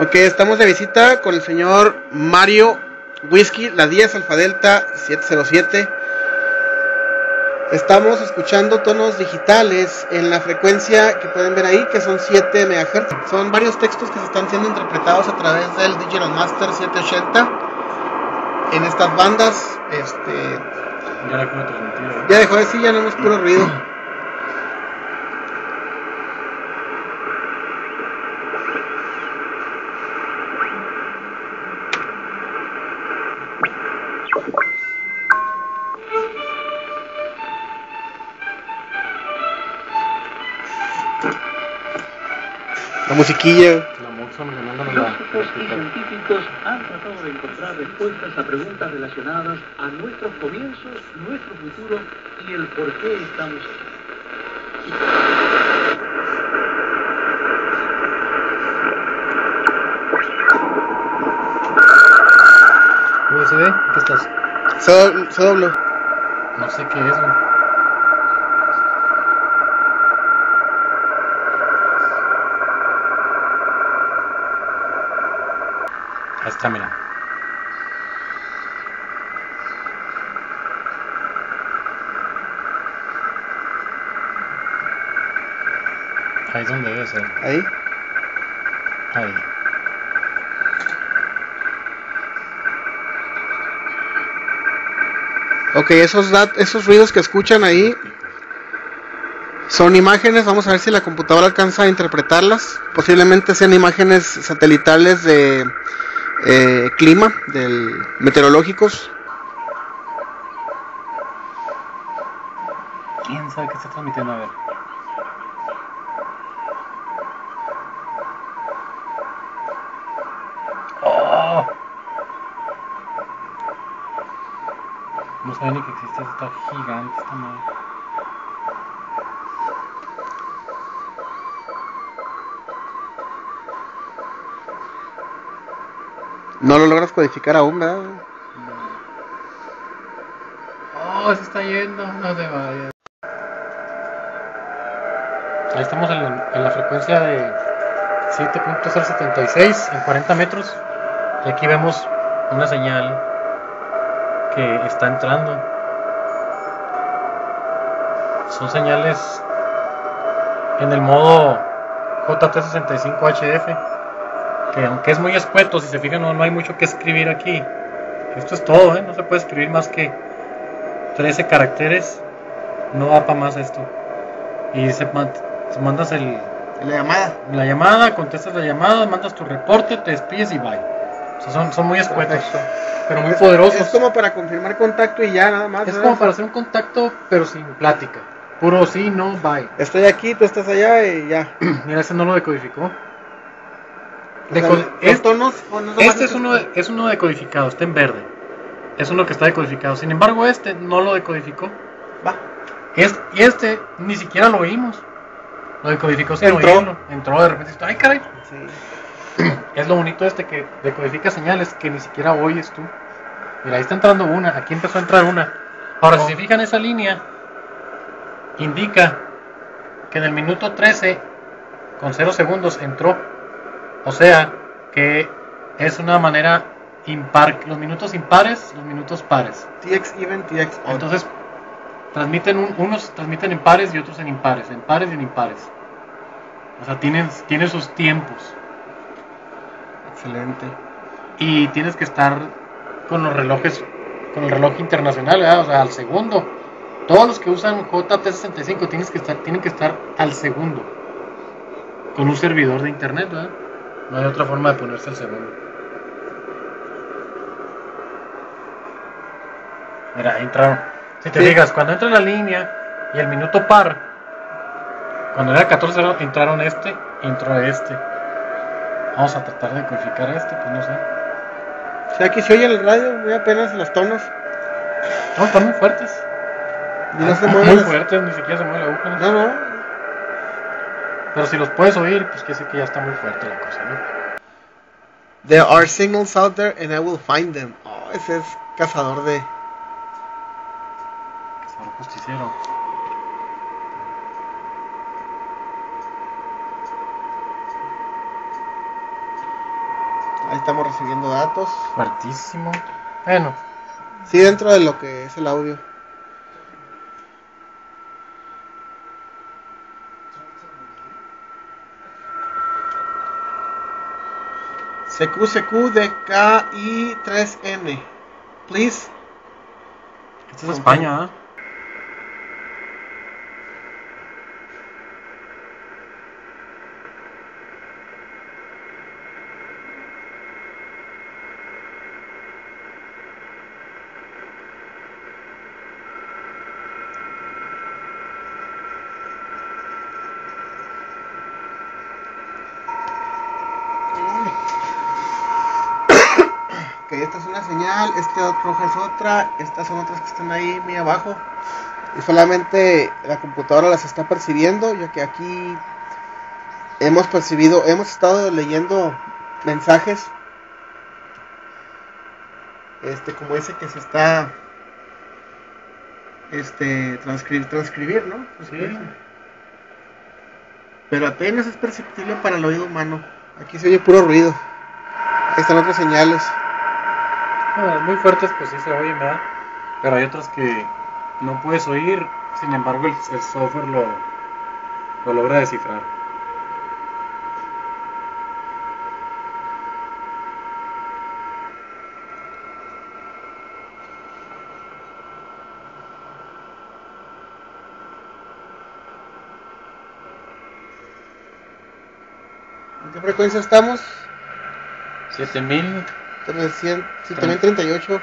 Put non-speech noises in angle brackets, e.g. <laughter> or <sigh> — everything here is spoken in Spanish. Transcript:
Ok, estamos de visita con el señor Mario Whisky, la 10 Alfa Delta 707. Estamos escuchando tonos digitales en la frecuencia que pueden ver ahí, que son 7 MHz. Son varios textos que se están siendo interpretados a través del Digital Master 780 en estas bandas. Este, Ya la como transmitido. ¿eh? ya dejó de decir, ya no es puro ruido. La musiquilla. La. Filósofos y científicos han tratado de encontrar respuestas a preguntas relacionadas a nuestros comienzos, nuestro futuro y el por qué estamos aquí. USB, ¿qué estás? Se, se dobló. No sé qué es, güey. Ahí está, mira. Ahí es donde debe ser. Ahí. Ahí. Ok, esos, esos ruidos que escuchan ahí son imágenes. Vamos a ver si la computadora alcanza a interpretarlas. Posiblemente sean imágenes satelitales de eh, clima, del meteorológicos. ¿Quién sabe qué está transmitiendo? A ver. ¡Oh! No sabía ni que existe esta gigante esta madre. No lo logras codificar aún, ¿verdad? ¡Oh! Se está yendo, no se vaya. Ahí estamos en la, en la frecuencia de 7.076 en 40 metros. Y aquí vemos una señal que está entrando. Son señales en el modo JT65HF. Que aunque es muy escueto, si se fijan, no, no hay mucho que escribir aquí. Esto es todo, ¿eh? No se puede escribir más que 13 caracteres. No va para más esto. Y se, man- se mandas el, La llamada. la llamada, contestas la llamada, mandas tu reporte, te despides y bye. O sea, son, son muy escuetos, Perfecto. pero muy poderosos. Es como para confirmar contacto y ya, nada más. Es ¿verdad? como para hacer un contacto, pero sin plática. Puro sí, no, bye. Estoy aquí, tú estás allá y ya. <clears throat> Mira, ese no lo decodificó. O sea, Deco- los es- tonos, este es uno, de- es uno decodificado, está en verde. Es uno que está decodificado. Sin embargo, este no lo decodificó. Va. Es- y este ni siquiera lo oímos. Lo decodificó sin Entró. oírlo. Entró de repente. Ay, caray. Sí. Es lo bonito este que decodifica señales que ni siquiera oyes tú. Mira, ahí está entrando una. Aquí empezó a entrar una. Ahora, si se fijan esa línea, indica que en el minuto 13, con 0 segundos, entró. O sea, que es una manera impar. Los minutos impares, los minutos pares. TX even, TX odd. Entonces, transmiten un- unos transmiten en pares y otros en impares, en pares y en impares. O sea, tienen, tienen sus tiempos. Excelente. Y tienes que estar con los relojes, con el reloj internacional, ¿verdad? O sea, al segundo. Todos los que usan JT65 tienes que estar, tienen que estar al segundo. Con un servidor de internet, ¿verdad? No hay otra forma de ponerse al segundo. Mira, entraron. Si te Sí. fijas, cuando entra la línea y el minuto par, cuando era 14 entraron este, entró este. Vamos a tratar de codificar este, pues no sé. O sea, aquí se oye el radio, muy apenas los tonos. No, están muy fuertes. Y no se Muy mueven. las- fuertes, ni siquiera se mueve la aguja. ¿no? No, no. Pero si los puedes oír, pues que sí que ya está muy fuerte la cosa, ¿no? There are signals out there and I will find them. Oh, ese es cazador de. Cazador justiciero. Ahí estamos recibiendo datos. Fuertísimo. Bueno, Sí, dentro de lo que es el audio. CQ, CQ, DK y 3N. Please. esto es España, ¿ah? Ok, esta es una señal, este otro es otra, estas son otras que están ahí muy abajo. Y solamente la computadora las está percibiendo, ya que aquí hemos percibido, hemos estado leyendo mensajes. Este, como ese que se está este transcribir, transcribir, ¿no? Sí. Pero apenas es perceptible para el oído humano. Aquí se oye puro ruido. Ahí están otras señales. Bueno, muy fuertes, pues sí se oyen, ¿verdad? Pero hay otras que no puedes oír, sin embargo, el, el software lo, lo logra descifrar. ¿En qué frecuencia estamos? 7000. 7038.5.